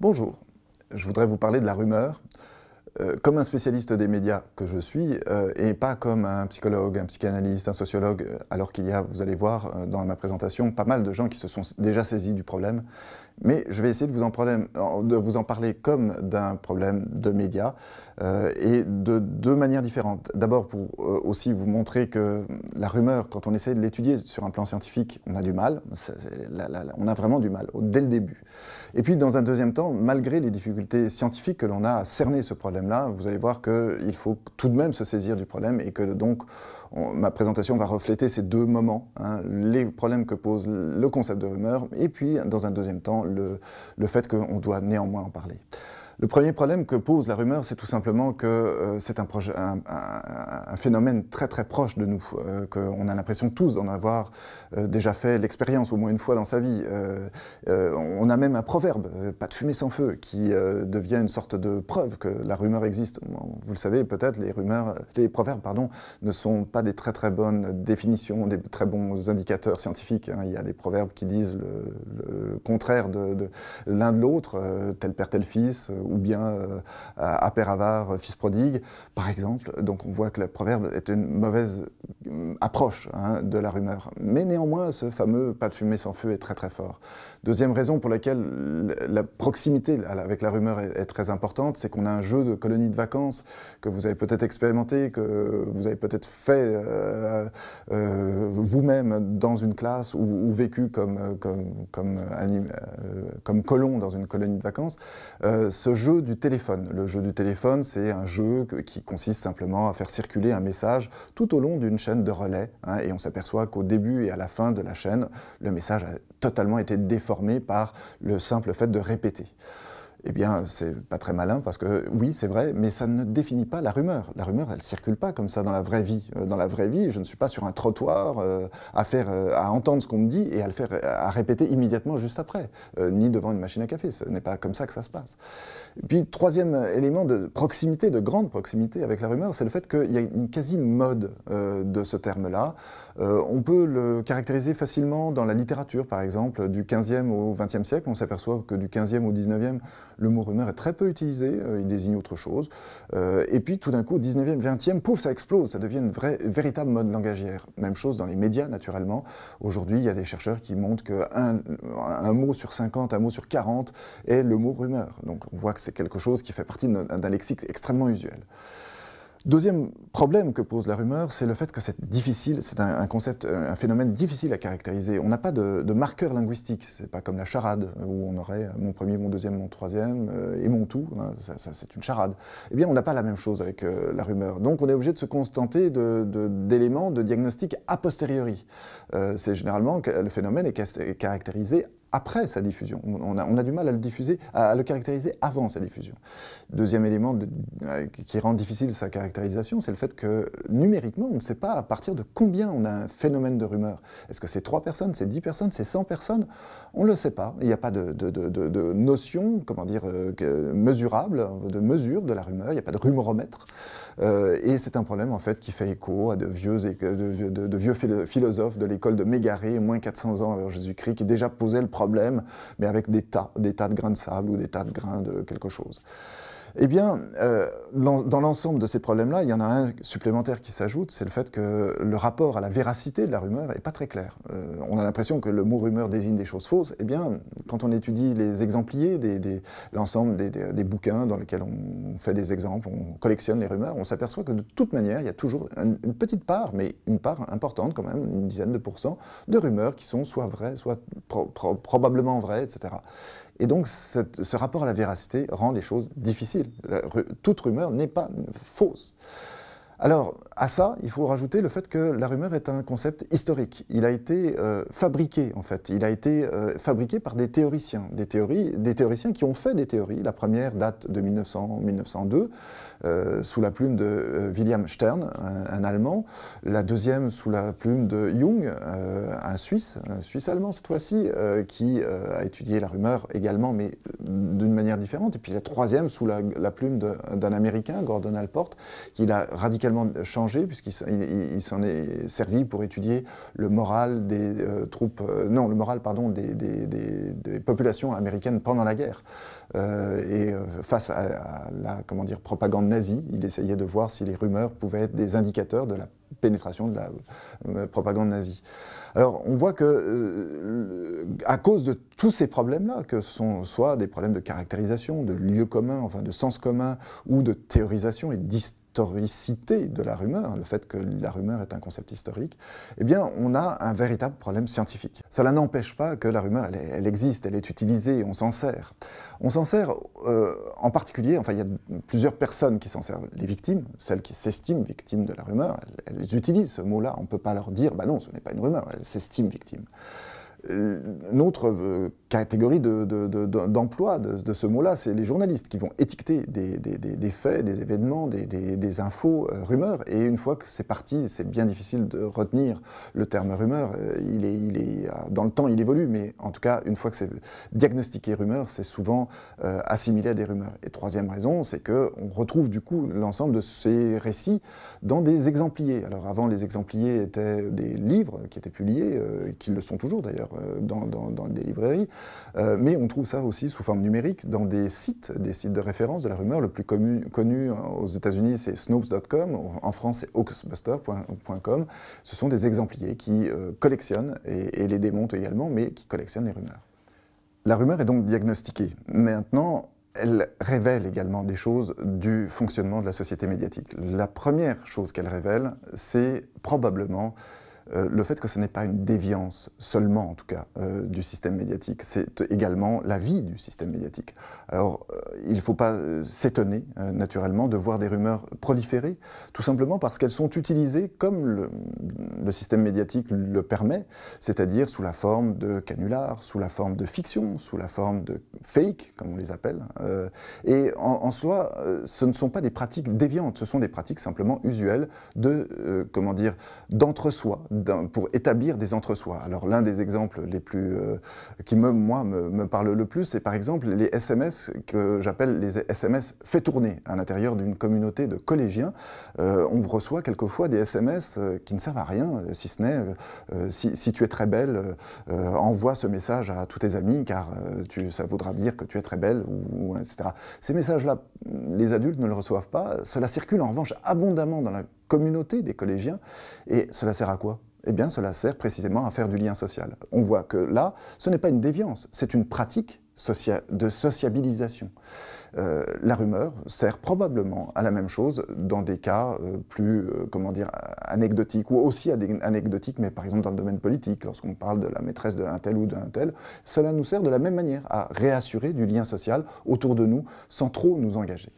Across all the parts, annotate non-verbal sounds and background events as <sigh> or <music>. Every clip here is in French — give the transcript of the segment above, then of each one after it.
Bonjour, je voudrais vous parler de la rumeur. Euh, comme un spécialiste des médias que je suis, euh, et pas comme un psychologue, un psychanalyste, un sociologue, euh, alors qu'il y a, vous allez voir dans ma présentation, pas mal de gens qui se sont déjà saisis du problème. Mais je vais essayer de vous en, parler comme d'un problème de médias, et de deux manières différentes. D'abord pour aussi vous montrer que la rumeur, quand on essaie de l'étudier sur un plan scientifique, on a du mal, on a vraiment du mal, dès le début. Et puis dans un deuxième temps, malgré les difficultés scientifiques que l'on a à cerner ce problème, là vous allez voir qu'il faut tout de même se saisir du problème et que donc ma présentation va refléter ces deux moments, hein, les problèmes que pose le concept de rumeur et puis dans un deuxième temps le, fait qu'on doit néanmoins en parler. Le premier problème que pose la rumeur, c'est tout simplement que euh, c'est un, phénomène très très proche de nous, euh, qu'on a l'impression tous d'en avoir euh, déjà fait l'expérience au moins une fois dans sa vie. on a même un proverbe, pas de fumée sans feu, qui devient une sorte de preuve que la rumeur existe. Vous le savez peut-être, les rumeurs, les proverbes, pardon, ne sont pas des très très bonnes définitions, des très bons indicateurs scientifiques. Hein. Il y a des proverbes qui disent le, contraire de, l'un de l'autre, tel père tel fils ou bien euh, à Père Avare, fils prodigue, par exemple. Donc on voit que le proverbe est une mauvaise euh, approche hein, de la rumeur. Mais néanmoins, ce fameux pas de fumée sans feu est très très fort. Deuxième raison pour laquelle la proximité avec la rumeur est, très importante, c'est qu'on a un jeu de colonies de vacances que vous avez peut-être expérimenté, que vous avez peut-être fait euh, vous-même dans une classe ou, vécu comme, comme, comme, comme colon dans une colonie de vacances. ce Le jeu du téléphone, c'est un jeu qui consiste simplement à faire circuler un message tout au long d'une chaîne de relais. Hein, et on s'aperçoit qu'au début et à la fin de la chaîne, le message a totalement été déformé par le simple fait de répéter eh bien, c'est pas très malin parce que oui, c'est vrai, mais ça ne définit pas la rumeur. La rumeur, elle circule pas comme ça dans la vraie vie. Euh, dans la vraie vie, je ne suis pas sur un trottoir euh, à faire, euh, à entendre ce qu'on me dit et à le faire, à répéter immédiatement juste après, ni devant une machine à café. Ce n'est pas comme ça que ça se passe. puis, troisième élément de proximité, de grande proximité avec la rumeur, c'est le fait qu'il y a une quasi-mode de ce terme-là. on peut le caractériser facilement dans la littérature, par exemple, du 15e au 20e siècle. On s'aperçoit que du 15e au 19e, le mot rumeur est très peu utilisé, euh, il désigne autre chose. Euh, et puis tout d'un coup, au 19e, 20e, pouf, ça explose, ça devient une vraie, véritable mode langagière. Même chose dans les médias, naturellement. Aujourd'hui, il y a des chercheurs qui montrent qu'un un mot sur 50, un mot sur 40 est le mot rumeur. Donc on voit que c'est quelque chose qui fait partie d'un lexique extrêmement usuel. Deuxième problème que pose la rumeur, c'est le fait que c'est difficile, c'est un, concept, un phénomène difficile à caractériser. On n'a pas de, marqueur linguistique, c'est pas comme la charade, où on aurait mon premier, mon deuxième, mon troisième, euh, et mon tout, hein, ça, c'est une charade. Eh bien, on n'a pas la même chose avec euh, la rumeur. Donc, on est obligé de se contenter d'éléments de, de, diagnostic a posteriori. Euh, c'est généralement que le phénomène est caractérisé après sa diffusion. On a, du mal à le diffuser, à, le caractériser avant sa diffusion. Deuxième élément euh, qui rend difficile sa caractérisation, c'est le fait que numériquement, on ne sait pas à partir de combien on a un phénomène de rumeur. Est-ce que c'est 3 personnes, c'est 10 personnes, c'est 100 personnes? On ne le sait pas. Il n'y a pas de, notion, comment dire, euh, mesurable, de mesure de la rumeur, il n'y a pas de rumoromètre. Euh, et c'est un problème en fait qui fait écho à de vieux, philosophes de l'école de Mégaré, moins 400 ans avant Jésus-Christ, qui déjà posaient le problème, mais avec des tas, des tas de grains de sable ou des tas de grains de quelque chose. Eh bien, euh, dans l'ensemble de ces problèmes-là, il y en a un supplémentaire qui s'ajoute, c'est le fait que le rapport à la véracité de la rumeur n'est pas très clair. Euh, on a l'impression que le mot rumeur désigne des choses fausses. Eh bien, quand on étudie les exempliers, l'ensemble des, bouquins dans lesquels on fait des exemples, on collectionne les rumeurs, on s'aperçoit que de toute manière, il y a toujours une, petite part, mais une part importante quand même, une dizaine de pourcents, de rumeurs qui sont soit vraies, soit probablement vraies, etc. Et donc, ce rapport à la véracité rend les choses difficiles. toute rumeur n'est pas fausse. Alors, à ça, il faut rajouter le fait que la rumeur est un concept historique. Il a été euh, fabriqué, en fait. Il a été euh, fabriqué par des théoriciens. Des, théories, des théoriciens qui ont fait des théories. La première date de 1900-1902, euh, sous la plume de William Stern, un, Allemand. La deuxième sous la plume de Jung, un Suisse, un Suisse-Allemand cette fois-ci, qui a étudié la rumeur également, mais d'une manière différente. Et puis la troisième sous la, la plume d'un Américain, Gordon Allport, qui l'a radicalement changé puisqu'il s'en est servi pour étudier le moral des troupes, non, le moral, pardon, des, populations américaines pendant la guerre. et face à, la, comment dire, propagande nazie, il essayait de voir si les rumeurs pouvaient être des indicateurs de la pénétration de la propagande nazie. Alors on voit que, euh, à cause de tous ces problèmes-là, que ce sont soit des problèmes de caractérisation, de lieu commun, enfin de sens commun, ou de théorisation et d'histoire, historicité de la rumeur, le fait que la rumeur est un concept historique, eh bien, on a un véritable problème scientifique. Cela n'empêche pas que la rumeur, elle, existe, elle est utilisée, on s'en sert. On s'en sert euh, en particulier, enfin, il y a plusieurs personnes qui s'en servent. Les victimes, celles qui s'estiment victimes de la rumeur, elles, utilisent ce mot-là. On ne peut pas leur dire, bah non, ce n'est pas une rumeur, elles s'estiment victimes. Euh, euh, catégorie d'emploi de, de, ce mot-là, c'est les journalistes qui vont étiqueter des, faits, des événements, des, infos, euh, rumeurs. Et une fois que c'est parti, c'est bien difficile de retenir le terme rumeur. Il est, il est, dans le temps, il évolue, mais en tout cas, une fois que c'est diagnostiqué rumeur, c'est souvent assimilé à des rumeurs. Et troisième raison, c'est qu'on retrouve du coup l'ensemble de ces récits dans des exempliers. Alors avant, les exempliers étaient des livres qui étaient publiés, qui le sont toujours d'ailleurs euh, dans, des librairies, euh, mais on trouve ça aussi sous forme numérique dans des sites, des sites de référence de la rumeur. Le plus connu, connu aux États-Unis, c'est Snopes.com, en France, c'est Oxbuster.com. Ce sont des exempliers qui euh, collectionnent et, les démontent également, mais qui collectionnent les rumeurs. La rumeur est donc diagnostiquée. Maintenant, elle révèle également des choses du fonctionnement de la société médiatique. La première chose qu'elle révèle, c'est probablement euh, le fait que ce n'est pas une déviance seulement, en tout cas, euh, du système médiatique, c'est également la vie du système médiatique. Alors, euh, il ne faut pas s'étonner, naturellement, de voir des rumeurs proliférer, tout simplement parce qu'elles sont utilisées comme le, système médiatique le permet, c'est-à-dire sous la forme de canulars, sous la forme de fiction, sous la forme de fake, comme on les appelle. et en, soi, ce ne sont pas des pratiques déviantes, ce sont des pratiques simplement usuelles de, comment dire, d'entre-soi, pour établir des entre-soi. Alors l'un des exemples les plus, euh, qui me, moi me, parle le plus, c'est par exemple les SMS que j'appelle les SMS fait tourner à l'intérieur d'une communauté de collégiens. Euh, on reçoit quelquefois des SMS euh, qui ne servent à rien, si ce n'est si, tu es très belle, envoie ce message à tous tes amis car ça voudra dire que tu es très belle, ou, etc. Ces messages-là, les adultes ne le reçoivent pas. Cela circule en revanche abondamment dans la communauté des collégiens. Et cela sert à quoi? Eh bien, cela sert précisément à faire du lien social. On voit que là, ce n'est pas une déviance, c'est une pratique de sociabilisation. Euh, la rumeur sert probablement à la même chose dans des cas euh, plus, euh, comment dire, anecdotiques, ou aussi anecdotiques, mais par exemple dans le domaine politique, lorsqu'on parle de la maîtresse d'un tel ou d'un tel, cela nous sert de la même manière à réassurer du lien social autour de nous sans trop nous engager.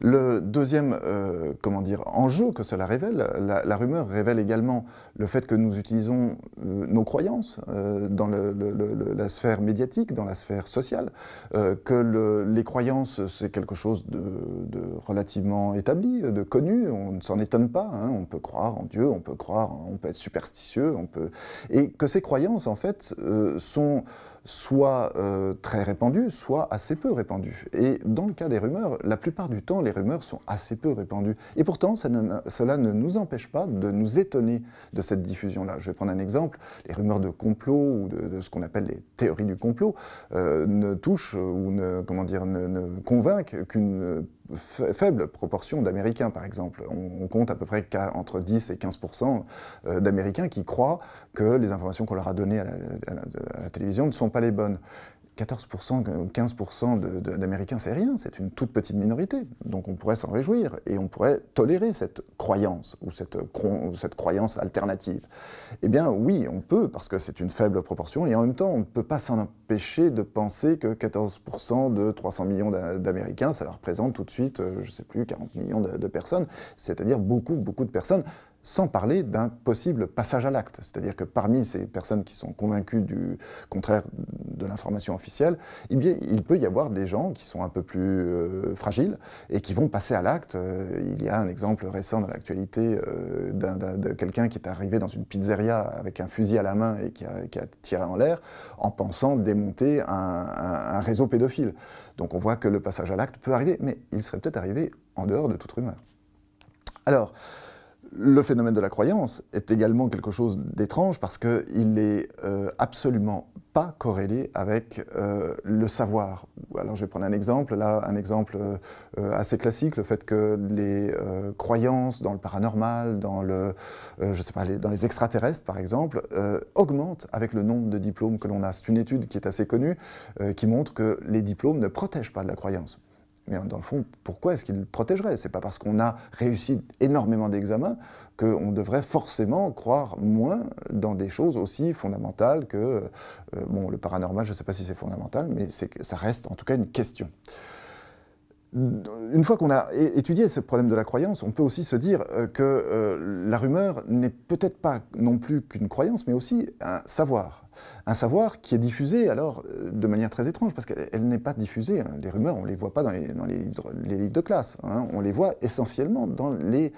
Le deuxième euh, comment dire, enjeu que cela révèle, la, rumeur révèle également le fait que nous utilisons euh, nos croyances euh, dans la sphère médiatique, dans la sphère sociale, que les croyances c'est quelque chose de, relativement établi, de connu, on ne s'en étonne pas, hein. on peut croire en Dieu, on peut croire, on peut être superstitieux, on peut... et que ces croyances en fait sont soit euh, très répandues, soit assez peu répandues. Et dans le cas des rumeurs, la plupart du temps, les rumeurs sont assez peu répandues. Et pourtant, cela ne nous empêche pas de nous étonner de cette diffusion-là. Je vais prendre un exemple. Les rumeurs de complot ou de, ce qu'on appelle les théories du complot euh, ne touchent ou ne, comment dire, ne convainquent qu'une faible proportion d'Américains, par exemple. On, compte à peu près entre 10 et 15% euh, d'Américains qui croient que les informations qu'on leur a données à la, télévision ne sont pas les bonnes. 14%, 15% d'Américains, c'est rien, c'est une toute petite minorité. Donc on pourrait s'en réjouir et on pourrait tolérer cette croyance ou cette, croyance alternative. Eh bien oui, on peut, parce que c'est une faible proportion, et en même temps, on ne peut pas s'en empêcher de penser que 14% de 300 millions d'Américains, ça représente tout de suite, euh, je ne sais plus, 40 millions de personnes, c'est-à-dire beaucoup, beaucoup de personnes sans parler d'un possible passage à l'acte. C'est-à-dire que parmi ces personnes qui sont convaincues du contraire de l'information officielle, eh il peut y avoir des gens qui sont un peu plus euh, fragiles et qui vont passer à l'acte. Euh, il y a un exemple récent dans l'actualité euh, de quelqu'un qui est arrivé dans une pizzeria avec un fusil à la main et qui a, tiré en l'air en pensant démonter un réseau pédophile. Donc on voit que le passage à l'acte peut arriver, mais il serait peut-être arrivé en dehors de toute rumeur. Alors, le phénomène de la croyance est également quelque chose d'étrange parce qu'il n'est euh, absolument pas corrélé avec euh, le savoir. Alors je vais prendre un exemple, là un exemple euh, assez classique, le fait que les croyances dans le paranormal, dans, le, je sais pas, dans les extraterrestres par exemple, augmentent avec le nombre de diplômes que l'on a. C'est une étude qui est assez connue qui montre que les diplômes ne protègent pas de la croyance. Mais dans le fond, pourquoi est-ce qu'il protégerait? C'est pas parce qu'on a réussi énormément d'examens qu'on devrait forcément croire moins dans des choses aussi fondamentales que euh, le paranormal. Je ne sais pas si c'est fondamental, mais ça reste en tout cas une question. Une fois qu'on a étudié ce problème de la croyance, on peut aussi se dire euh, que euh, la rumeur n'est peut-être pas non plus qu'une croyance, mais aussi un savoir. Un savoir qui est diffusé alors euh, de manière très étrange, parce qu'elle n'est pas diffusée. Hein. Les rumeurs, on ne les voit pas dans les, livres, de classe. Hein. On les voit essentiellement dans les,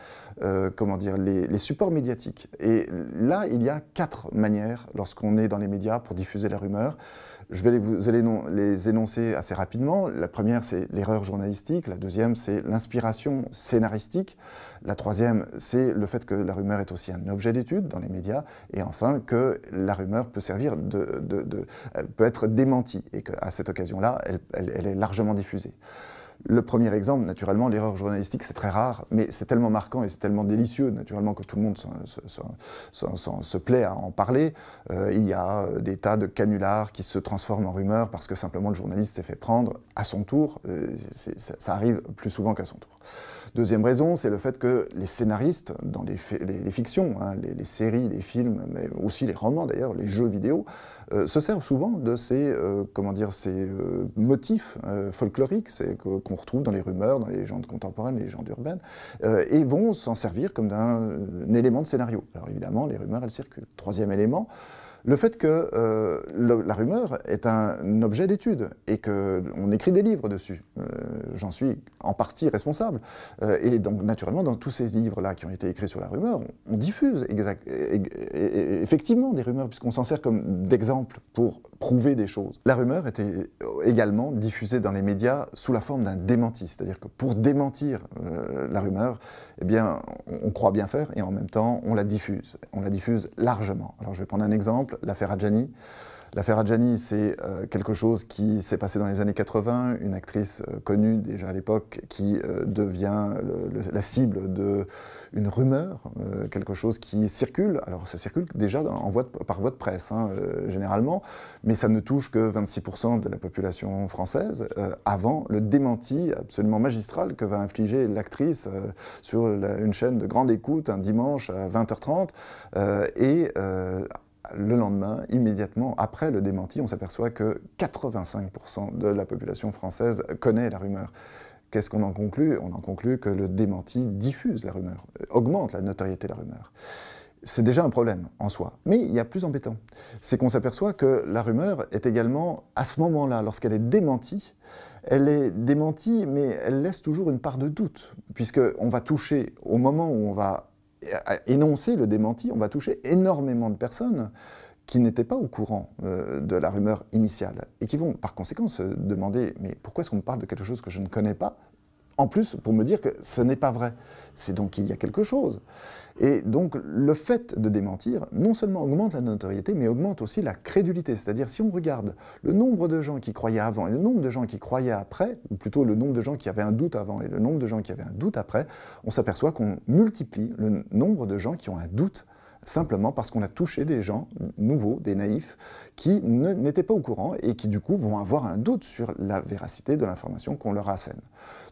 comment dire, les, supports médiatiques. Et là, il y a quatre manières, lorsqu'on est dans les médias, pour diffuser la rumeur. Je vais vous les énoncer assez rapidement. La première, c'est l'erreur journalistique. La deuxième, c'est l'inspiration scénaristique. La troisième, c'est le fait que la rumeur est aussi un objet d'étude dans les médias. Et enfin, que la rumeur peut servir de, peut être démentie et qu'à cette occasion-là, elle est largement diffusée. Le premier exemple, naturellement, l'erreur journalistique, c'est très rare, mais c'est tellement marquant et c'est tellement délicieux, naturellement, que tout le monde se, plaît à en parler. Euh, il y a euh, des tas de canulars qui se transforment en rumeurs parce que simplement le journaliste s'est fait prendre à son tour. Euh, ça arrive plus souvent qu'à son tour. Deuxième raison, c'est le fait que les scénaristes, dans les, fictions, hein, les, séries, les films, mais aussi les romans d'ailleurs, les jeux vidéo, se servent souvent de ces, comment dire, ces motifs folkloriques qu'on retrouve dans les rumeurs, dans les légendes contemporaines, les légendes urbaines, et vont s'en servir comme d'un élément de scénario. Alors évidemment, les rumeurs, elles circulent. Troisième élément, le fait que euh, la rumeur est un objet d'étude et qu'on écrit des livres dessus. Euh, j'en suis en partie responsable. Euh, et donc, naturellement, dans tous ces livres-là qui ont été écrits sur la rumeur, on, diffuse effectivement des rumeurs, puisqu'on s'en sert comme d'exemple pour prouver des choses. La rumeur était également diffusée dans les médias sous la forme d'un démenti, c'est-à-dire que pour démentir la rumeur, eh bien, on croit bien faire et en même temps, on la diffuse. On la diffuse largement. Alors, je vais prendre un exemple l'affaire Adjani. L'affaire Adjani, c'est euh, quelque chose qui s'est passé dans les années 80, une actrice euh, connue déjà à l'époque qui euh, devient la cible d'une rumeur, quelque chose qui circule. Alors ça circule déjà en par voie de presse, hein, généralement, mais ça ne touche que 26% de la population française avant le démenti absolument magistral que va infliger l'actrice sur une chaîne de grande écoute un dimanche à 20h30. et le lendemain, immédiatement après le démenti, on s'aperçoit que 85% de la population française connaît la rumeur. Qu'est-ce qu'on en conclut? On en conclut que le démenti diffuse la rumeur, augmente la notoriété de la rumeur. C'est déjà un problème en soi. Mais il y a plus embêtant. C'est qu'on s'aperçoit que la rumeur est également, à ce moment-là, lorsqu'elle est démentie, elle est démentie, mais elle laisse toujours une part de doute, puisqu'on va toucher, au moment où on va énoncer le démenti, on va toucher énormément de personnes qui n'étaient pas au courant euh, de la rumeur initiale et qui vont par conséquent se demander mais pourquoi est-ce qu'on me parle de quelque chose que je ne connais pas en plus pour me dire que ce n'est pas vrai. C'est donc qu'il y a quelque chose. Et donc le fait de démentir non seulement augmente la notoriété, mais augmente aussi la crédulité. C'est-à-dire si on regarde le nombre de gens qui croyaient avant et le nombre de gens qui croyaient après, ou plutôt le nombre de gens qui avaient un doute avant et le nombre de gens qui avaient un doute après, on s'aperçoit qu'on multiplie le nombre de gens qui ont un doute simplement parce qu'on a touché des gens nouveaux, des naïfs, qui n'étaient pas au courant et qui du coup vont avoir un doute sur la véracité de l'information qu'on leur assène.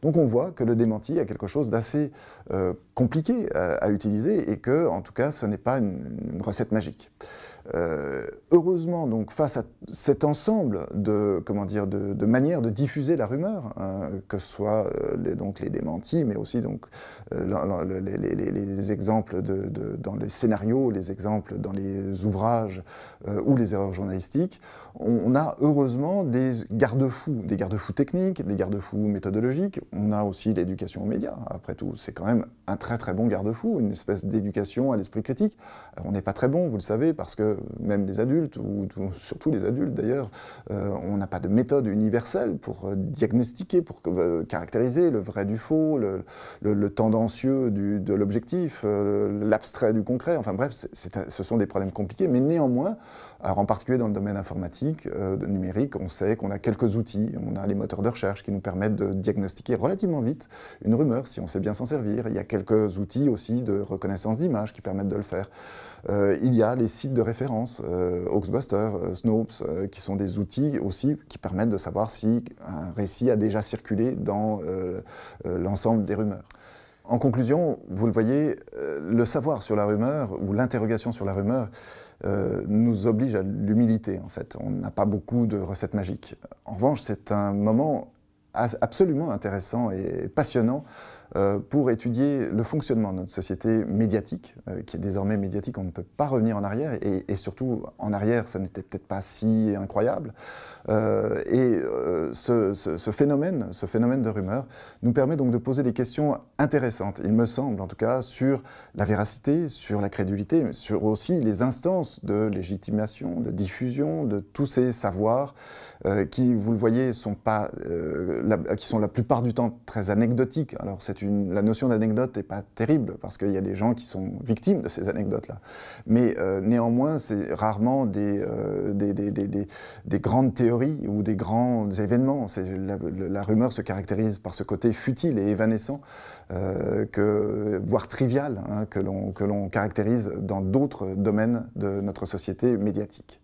Donc on voit que le démenti a quelque chose d'assez euh, compliqué à, utiliser et que, en tout cas, ce n'est pas une recette magique. Euh, heureusement, donc, face à cet ensemble de, comment dire, de, manières de diffuser la rumeur, hein, que ce soit euh, les, donc, les démentis, mais aussi donc, euh, les, exemples de, dans les scénarios, les exemples dans les ouvrages ou les erreurs journalistiques, on, a heureusement des garde-fous, des garde-fous techniques, des garde-fous méthodologiques. On a aussi l'éducation aux médias. Après tout, c'est quand même un très très bon garde-fou, une espèce d'éducation à l'esprit critique. on n'est pas très bon, vous le savez, parce que même les adultes, ou, <laughs> surtout les adultes d'ailleurs, on n'a pas de méthode universelle pour diagnostiquer, pour caractériser le vrai du faux, le, tendancieux de l'objectif, l'abstrait du concret. Enfin bref, ce sont des problèmes compliqués, mais néanmoins, alors en particulier dans le domaine informatique, numérique, on sait qu'on a quelques outils, on a les moteurs de recherche qui nous permettent de diagnostiquer relativement vite une rumeur si on sait bien s'en servir. Il y a quelques outils aussi de reconnaissance d'images qui permettent de le faire. Euh, il y a les sites de référence, euh, Oxbuster, euh, Snopes, qui sont des outils aussi qui permettent de savoir si un récit a déjà circulé dans l'ensemble des rumeurs. En conclusion, vous le voyez, le savoir sur la rumeur ou l'interrogation sur la rumeur nous oblige à l'humilité en fait. On n'a pas beaucoup de recettes magiques. En revanche, c'est un moment absolument intéressant et passionnant euh, pour étudier le fonctionnement de notre société médiatique, euh, qui est désormais médiatique, on ne peut pas revenir en arrière, et, surtout en arrière, ça n'était peut-être pas si incroyable. Euh, et ce, phénomène, ce phénomène de rumeur, nous permet donc de poser des questions intéressantes, il me semble en tout cas, sur la véracité, sur la crédulité, mais sur aussi les instances de légitimation, de diffusion de tous ces savoirs qui, vous le voyez, sont pas, qui sont la plupart du temps très anecdotiques. Alors c'est la notion d'anecdote n'est pas terrible, parce qu'il y a des gens qui sont victimes de ces anecdotes-là. Mais euh, néanmoins, c'est rarement euh, des, des, grandes théories ou des grands événements. La, la, rumeur se caractérise par ce côté futile et évanescent, euh, que, voire trivial, hein, que l'on caractérise dans d'autres domaines de notre société médiatique.